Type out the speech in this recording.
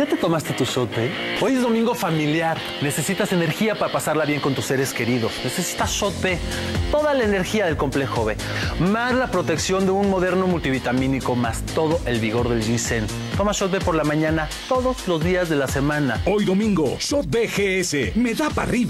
¿Ya te tomaste tu shot eh? Hoy es domingo familiar. Necesitas energía para pasarla bien con tus seres queridos. Necesitas shot B. Toda la energía del complejo B. Más la protección de un moderno multivitamínico, más todo el vigor del ginseng. Toma shot B por la mañana todos los días de la semana. Hoy domingo, Shot BGS. Me da para arriba.